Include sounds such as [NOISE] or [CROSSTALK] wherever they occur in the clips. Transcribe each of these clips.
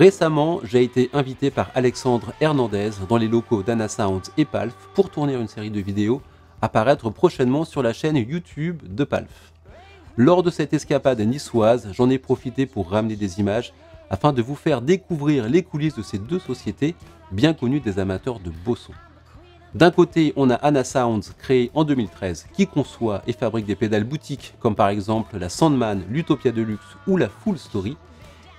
Récemment, j'ai été invité par Alexandre Hernandez dans les locaux d'Anna Sounds et Palf pour tourner une série de vidéos à paraître prochainement sur la chaîne YouTube de Palf. Lors de cette escapade niçoise, j'en ai profité pour ramener des images afin de vous faire découvrir les coulisses de ces deux sociétés bien connues des amateurs de beaux. D'un côté, on a Anna Sounds, créée en 2013, qui conçoit et fabrique des pédales boutiques comme par exemple la Sandman, l'Utopia Deluxe ou la Full Story,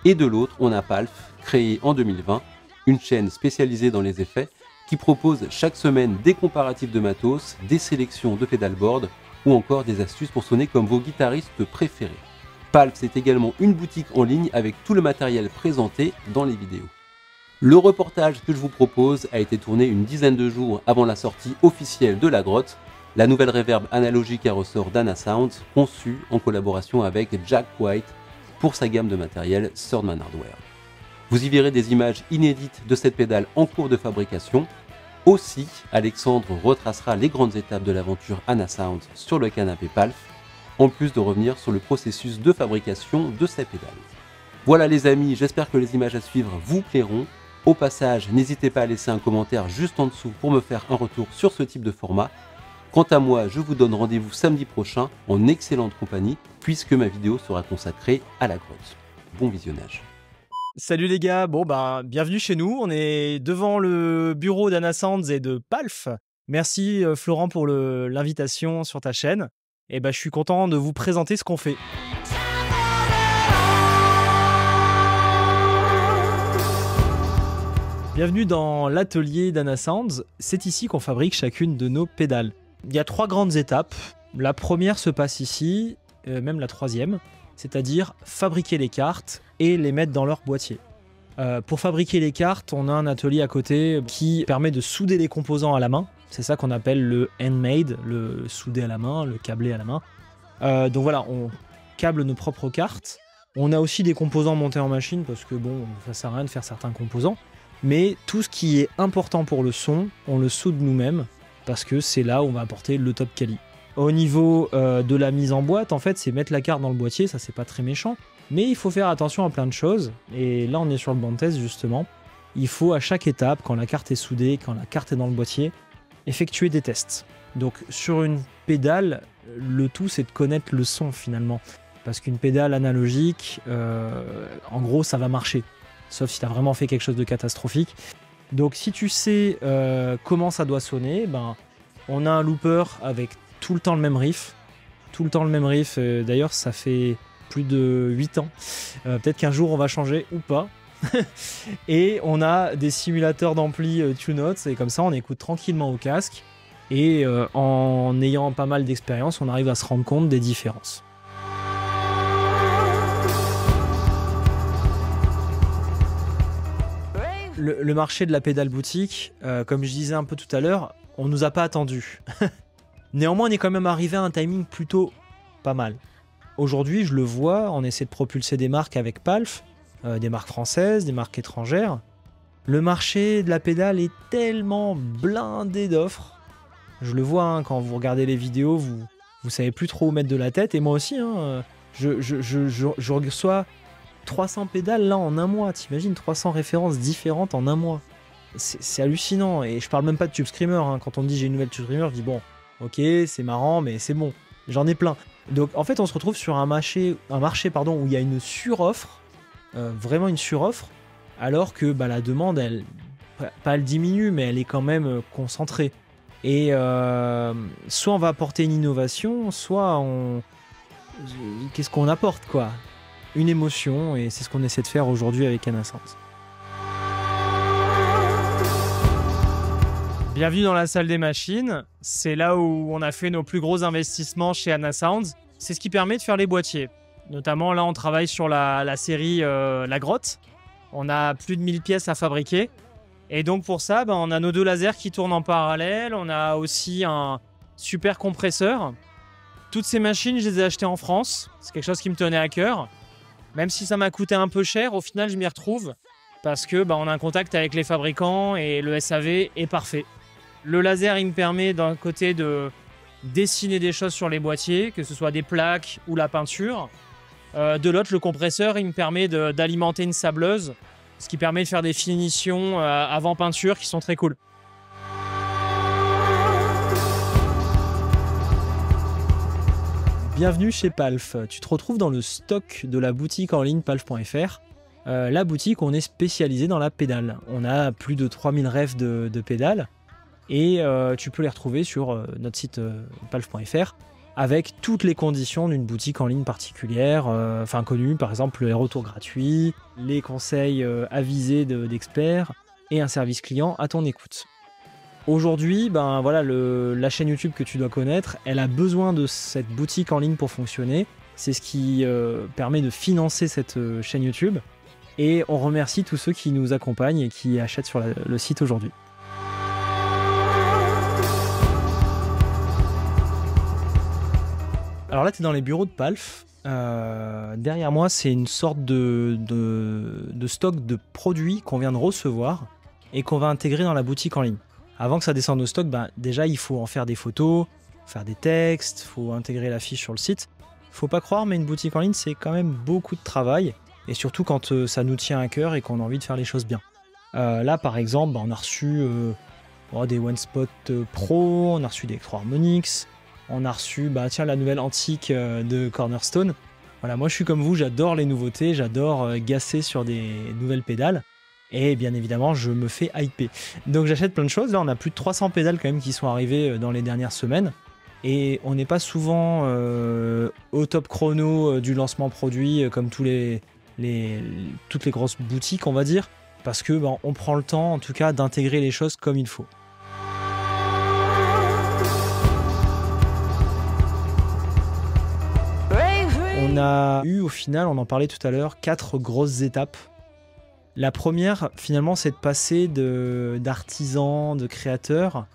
et de l'autre, on a Palf, créé en 2020, une chaîne spécialisée dans les effets qui propose chaque semaine des comparatifs de matos, des sélections de pedalboard ou encore des astuces pour sonner comme vos guitaristes préférés. Palf, c'est également une boutique en ligne avec tout le matériel présenté dans les vidéos. Le reportage que je vous propose a été tourné une dizaine de jours avant la sortie officielle de La Grotte, la nouvelle reverb analogique à ressort d'Anna Sounds, conçue en collaboration avec Jack White pour sa gamme de matériel Third-Man Hardware. Vous y verrez des images inédites de cette pédale en cours de fabrication. Aussi, Alexandre retracera les grandes étapes de l'aventure Anna Sound sur le canapé Palf, en plus de revenir sur le processus de fabrication de ces pédales. Voilà les amis, j'espère que les images à suivre vous plairont. Au passage, n'hésitez pas à laisser un commentaire juste en dessous pour me faire un retour sur ce type de format Quant à moi, je vous donne rendez-vous samedi prochain en excellente compagnie puisque ma vidéo sera consacrée à la grotte. Bon visionnage. Salut les gars, bon bah bienvenue chez nous, on est devant le bureau d'Anna Sands et de Palf. Merci euh, Florent pour l'invitation sur ta chaîne. Et bah je suis content de vous présenter ce qu'on fait. Bienvenue dans l'atelier d'Anna Sounds. C'est ici qu'on fabrique chacune de nos pédales. Il y a trois grandes étapes. La première se passe ici, euh, même la troisième, c'est-à-dire fabriquer les cartes et les mettre dans leur boîtier. Euh, pour fabriquer les cartes, on a un atelier à côté qui permet de souder les composants à la main. C'est ça qu'on appelle le handmade, le soudé à la main, le câblé à la main. Euh, donc voilà, on câble nos propres cartes. On a aussi des composants montés en machine parce que bon, ça sert à rien de faire certains composants. Mais tout ce qui est important pour le son, on le soude nous-mêmes parce que c'est là où on va apporter le top quali. Au niveau euh, de la mise en boîte, en fait, c'est mettre la carte dans le boîtier, ça c'est pas très méchant, mais il faut faire attention à plein de choses. Et là, on est sur le banc test justement. Il faut à chaque étape, quand la carte est soudée, quand la carte est dans le boîtier, effectuer des tests. Donc sur une pédale, le tout c'est de connaître le son finalement. Parce qu'une pédale analogique, euh, en gros, ça va marcher. Sauf si tu as vraiment fait quelque chose de catastrophique. Donc si tu sais euh, comment ça doit sonner, ben, on a un looper avec tout le temps le même riff. Tout le temps le même riff. Euh, d'ailleurs, ça fait plus de 8 ans. Euh, peut-être qu'un jour on va changer ou pas. [LAUGHS] et on a des simulateurs d'ampli TuneNotes et comme ça on écoute tranquillement au casque. Et en ayant pas mal d'expérience, on arrive à se rendre compte des différences. Le, marché de la pédale boutique, euh, comme je disais un peu tout à l'heure, on nous a pas attendu. [LAUGHS] Néanmoins, on est quand même arrivé à un timing plutôt pas mal. Aujourd'hui, je le vois, on essaie de propulser des marques avec Palf, euh, des marques françaises, des marques étrangères. Le marché de la pédale est tellement blindé d'offres. Je le vois hein, quand vous regardez les vidéos, vous vous savez plus trop où mettre de la tête. Et moi aussi, hein, je, je, je, je reçois 300 pédales là en un mois, t'imagines 300 références différentes en un mois. C'est hallucinant et je parle même pas de Tube Screamer. Hein. Quand on me dit j'ai une nouvelle Tube Screamer, je dis bon, ok, c'est marrant, mais c'est bon, j'en ai plein. Donc en fait, on se retrouve sur un marché, un marché pardon, où il y a une suroffre, euh, vraiment une suroffre, alors que bah, la demande, elle, pas elle diminue, mais elle est quand même euh, concentrée. Et euh, soit on va apporter une innovation, soit on. Qu'est-ce qu'on apporte quoi? Une émotion et c'est ce qu'on essaie de faire aujourd'hui avec Sounds. Bienvenue dans la salle des machines. C'est là où on a fait nos plus gros investissements chez Anna Sounds. C'est ce qui permet de faire les boîtiers. Notamment là, on travaille sur la, série euh, La Grotte. On a plus de 1000 pièces à fabriquer. Et donc pour ça, ben, on a nos deux lasers qui tournent en parallèle. On a aussi un super compresseur. Toutes ces machines, je les ai achetées en France. C'est quelque chose qui me tenait à cœur. Même si ça m'a coûté un peu cher, au final, je m'y retrouve parce que bah, on a un contact avec les fabricants et le SAV est parfait. Le laser, il me permet d'un côté de dessiner des choses sur les boîtiers, que ce soit des plaques ou la peinture. Euh, de l'autre, le compresseur, il me permet d'alimenter une sableuse ce qui permet de faire des finitions euh, avant peinture qui sont très cool. Bienvenue chez Palf. Tu te retrouves dans le stock de la boutique en ligne palf.fr. Euh, la boutique, on est spécialisé dans la pédale. On a plus de 3000 rêves de, pédales et euh, tu peux les retrouver sur euh, notre site palf.fr avec toutes les conditions d'une boutique en ligne particulière, enfin connue, par exemple les retours gratuits, les conseils avisés d'experts et un service client à ton écoute. Aujourd'hui, ben voilà, la chaîne YouTube que tu dois connaître, elle a besoin de cette boutique en ligne pour fonctionner. C'est ce qui permet de financer cette chaîne YouTube. Et on remercie tous ceux qui nous accompagnent et qui achètent sur le site aujourd'hui. Alors là, tu es dans les bureaux de Palf. Euh, derrière moi, c'est une sorte de, stock de produits qu'on vient de recevoir et qu'on va intégrer dans la boutique en ligne. Avant que ça descende au stock, ben, déjà il faut en faire des photos, faire des textes, faut intégrer la fiche sur le site. Faut pas croire, mais une boutique en ligne, c'est quand même beaucoup de travail et surtout quand euh, ça nous tient à cœur et qu'on a envie de faire les choses bien. Euh, là, par exemple, bah, on a reçu euh, oh, des OneSpot Pro, on a reçu des Electro-Harmonix, on a reçu bah, tiens, la nouvelle antique de Cornerstone. Voilà, moi je suis comme vous, j'adore les nouveautés, j'adore gasser sur des nouvelles pédales. Et bien évidemment, je me fais hyper. Donc j'achète plein de choses. Là, on a plus de 300 pédales quand même qui sont arrivées dans les dernières semaines. Et on n'est pas souvent au top chrono du lancement produit comme toutes les grosses boutiques, on va dire, parce que ben, on prend le temps, en tout cas, d'intégrer les choses comme il faut. On a eu au final, on en parlait tout à l'heure, quatre grosses étapes. La première, finalement, c'est de passer d'artisan, de, créateur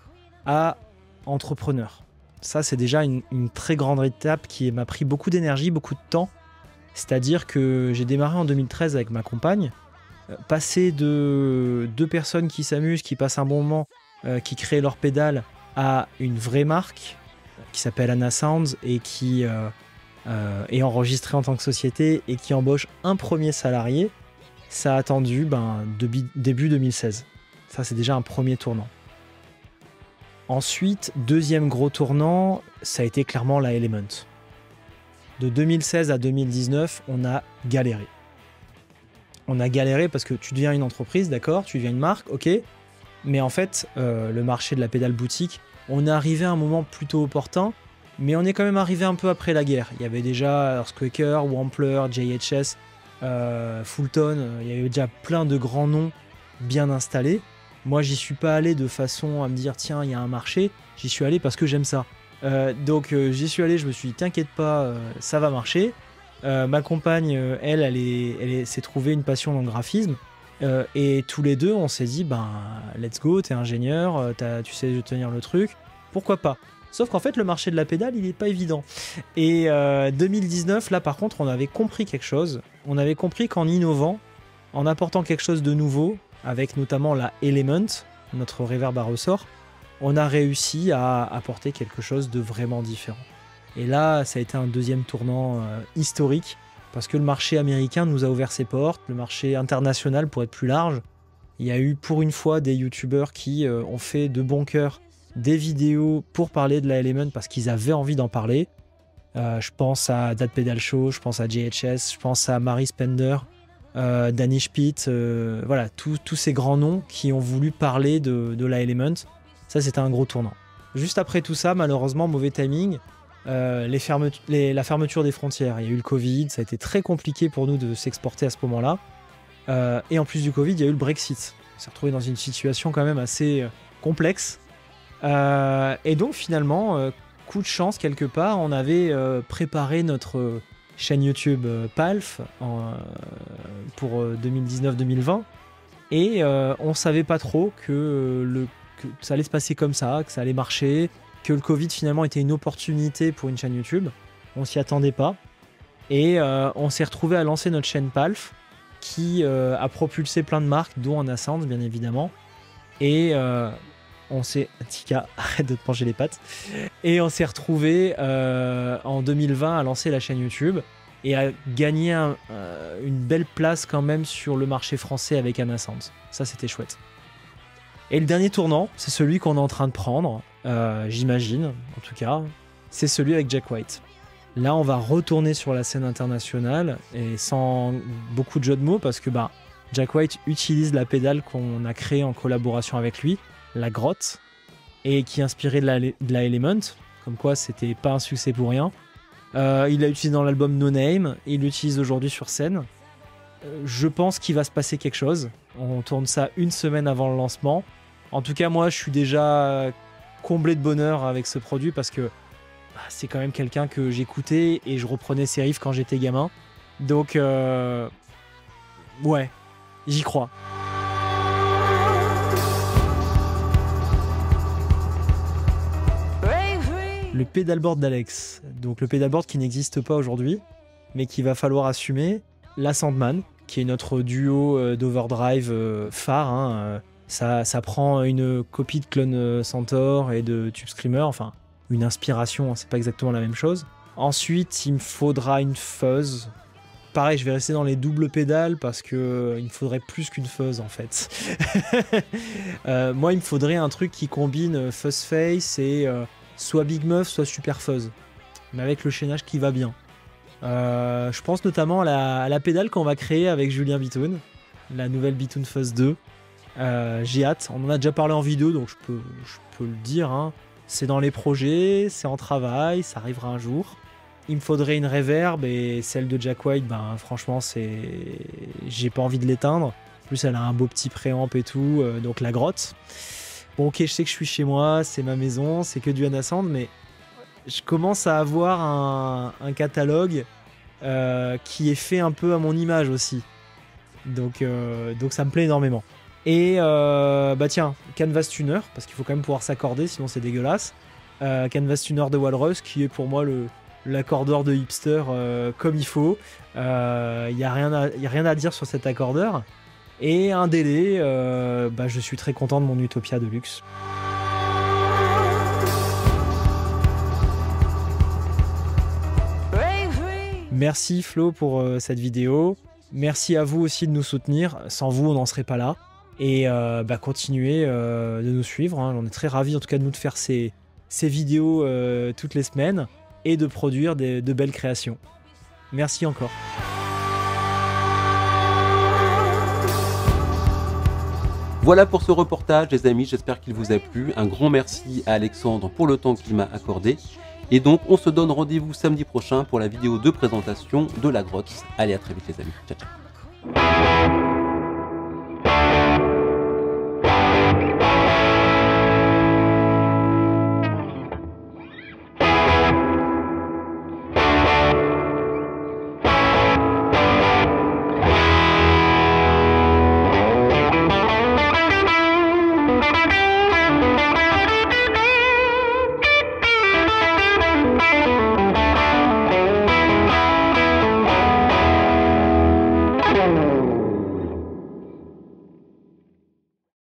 à entrepreneur. Ça, c'est déjà une, très grande étape qui m'a pris beaucoup d'énergie, beaucoup de temps, c'est-à-dire que j'ai démarré en 2013 avec ma compagne. Euh, passer de deux personnes qui s'amusent, qui passent un bon moment, euh, qui créent leur pédale, à une vraie marque qui s'appelle Anna Sounds et qui euh, est enregistrée en tant que société et qui embauche un premier salarié, ça a attendu ben, début 2016. Ça, c'est déjà un premier tournant. Ensuite, deuxième gros tournant, ça a été clairement la Element de 2016 à 2019, on a galéré. On a galéré parce que tu deviens une entreprise, d'accord, tu deviens une marque, ok, mais en fait, euh, le marché de la pédale boutique, on est arrivé à un moment plutôt opportun, mais on est quand même arrivé un peu après la guerre. Il y avait déjà Earthquaker, Wampler, JHS, Fulton, euh, il y avait déjà plein de grands noms bien installés. Moi, j'y suis pas allé de façon à me dire tiens, il y a un marché. J'y suis allé parce que j'aime ça. Euh, donc euh, j'y suis allé, je me suis dit t'inquiète pas, euh, ça va marcher. ma compagne, elle, elle, elle s'est trouvée une passion dans le graphisme. et tous les deux, on s'est dit, ben, let's go, t'es ingénieur, tu sais tenir le truc, pourquoi pas? Sauf qu'en fait, le marché de la pédale, il n'est pas évident. Et 2019, là par contre, on avait compris quelque chose. On avait compris qu'en innovant, en apportant quelque chose de nouveau, avec notamment la Element, notre reverb à ressort, on a réussi à apporter quelque chose de vraiment différent. Et là, ça a été un deuxième tournant euh, historique, parce que le marché américain nous a ouvert ses portes, le marché international pour être plus large. Il y a eu pour une fois des youtubeurs qui euh, ont fait de bon cœur des vidéos pour parler de la Element parce qu'ils avaient envie d'en parler. Euh, je pense à Dad Pedal Show, je pense à JHS, je pense à Marie Spender, Danny Spitt, voilà, tous ces grands noms qui ont voulu parler de, de la Element ça, c'était un gros tournant. Juste après tout ça, malheureusement, mauvais timing, euh, la fermeture des frontières. Il y a eu le Covid, ça a été très compliqué pour nous de s'exporter à ce moment-là. Euh, et en plus du Covid, il y a eu le Brexit. On s'est retrouvé dans une situation quand même assez euh, complexe. Et donc finalement, coup de chance quelque part, on avait préparé notre chaîne YouTube PALF pour 2019-2020. Et on savait pas trop que ça allait se passer comme ça, que ça allait marcher, que le Covid finalement était une opportunité pour une chaîne YouTube. On s'y attendait pas. Et euh, on s'est retrouvé à lancer notre chaîne Palf, qui euh, a propulsé plein de marques, dont Anna bien évidemment. Et euh, on s'est. Tika, [LAUGHS] arrête de te pencher les pattes. Et on s'est retrouvé en 2020 à lancer la chaîne YouTube. et a gagné un- euh, une belle place quand même sur le marché français avec Anna Sounds. Ça, c'était chouette. Et le dernier tournant, c'est celui qu'on est en train de prendre, euh, j'imagine, en tout cas, c'est celui avec Jack White. Là, on va retourner sur la scène internationale et sans beaucoup de jeux de mots parce que bah, Jack White utilise la pédale qu'on a créée en collaboration avec lui, la grotte, et qui inspirée de la, Element, comme quoi c'était pas un succès pour rien. Euh, il l'a utilisé dans l'album No Name, il l'utilise aujourd'hui sur scène. Euh, je pense qu'il va se passer quelque chose. On tourne ça une semaine avant le lancement. En tout cas, moi, je suis déjà comblé de bonheur avec ce produit parce que bah, c'est quand même quelqu'un que j'écoutais et je reprenais ses riffs quand j'étais gamin. Donc, euh, ouais, j'y crois. Le pedalboard d'Alex. Donc le pedalboard qui n'existe pas aujourd'hui, mais qu'il va falloir assumer. La Sandman, qui est notre duo euh, d'overdrive euh, phare. hein, euh, ça, ça prend une copie de Clone Centaur et de Tube Screamer, enfin une inspiration, hein, c'est pas exactement la même chose. Ensuite, il me faudra une fuzz. Pareil, je vais rester dans les doubles pédales parce que il me faudrait plus qu'une fuzz en fait. [LAUGHS] Moi, il me faudrait un truc qui combine fuzz face et soit Big Muff, soit Super Fuzz. Mais avec le chaînage qui va bien. Euh, je pense notamment à la, à la pédale qu'on va créer avec Julien Bitoun, la nouvelle Bitoun Fuzz 2. Euh, J'ai hâte, on en a déjà parlé en vidéo, donc je peux, je peux le dire. hein. C'est dans les projets, c'est en travail, ça arrivera un jour. Il me faudrait une reverb et celle de Jack White, ben franchement, c'est, j'ai pas envie de l'éteindre. En plus, elle a un beau petit préamp et tout, euh, donc la grotte. Bon, ok, je sais que je suis chez moi, c'est ma maison, c'est que du Anna Sound, mais je commence à avoir un, catalogue euh, qui est fait un peu à mon image aussi. Donc, euh, donc ça me plaît énormément. Et euh, bah tiens, Canvas Tuner, parce qu'il faut quand même pouvoir s'accorder, sinon c'est dégueulasse. Canvas Tuner de Walrus, qui est pour moi l'accordeur de hipster comme il faut. Il n'y a, a rien à dire sur cet accordeur. Et un délai, euh, bah, je suis très content de mon Utopia de luxe. Merci Flo pour euh, cette vidéo. Merci à vous aussi de nous soutenir. Sans vous, on n'en serait pas là. Et euh, bah, continuez de nous suivre. hein. On est très ravis en tout cas de nous de faire ces, ces vidéos toutes les semaines et de produire de belles créations. Merci encore. Voilà pour ce reportage, les amis. J'espère qu'il vous a plu. Un grand merci à Alexandre pour le temps qu'il m'a accordé. Et donc, on se donne rendez-vous samedi prochain pour la vidéo de présentation de la grotte. Allez, à très vite, les amis. Ciao, ciao.